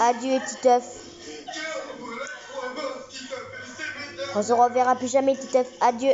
Adieu, Titeuf. On se reverra plus jamais, Titeuf. Adieu.